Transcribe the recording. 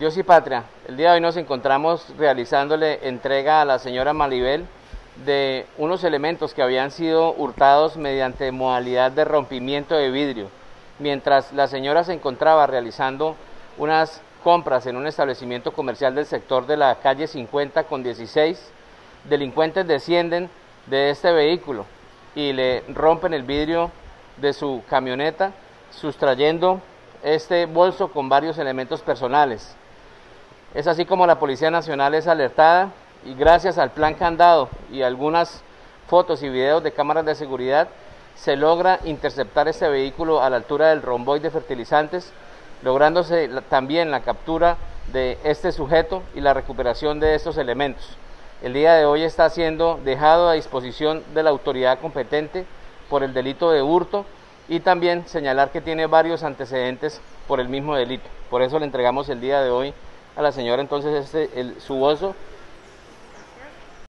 Dios y Patria, el día de hoy nos encontramos realizándole entrega a la señora Malibel de unos elementos que habían sido hurtados mediante modalidad de rompimiento de vidrio, mientras la señora se encontraba realizando unas compras en un establecimiento comercial del sector de la calle 50 con 16, delincuentes descienden de este vehículo y le rompen el vidrio de su camioneta, sustrayendo este bolso con varios elementos personales. Es así como la Policía Nacional es alertada y gracias al plan candado y algunas fotos y videos de cámaras de seguridad se logra interceptar este vehículo a la altura del romboy de fertilizantes, lográndose también la captura de este sujeto y la recuperación de estos elementos. El día de hoy está siendo dejado a disposición de la autoridad competente por el delito de hurto y también señalar que tiene varios antecedentes por el mismo delito. Por eso le entregamos el día de hoy a la señora entonces este, el, su bolso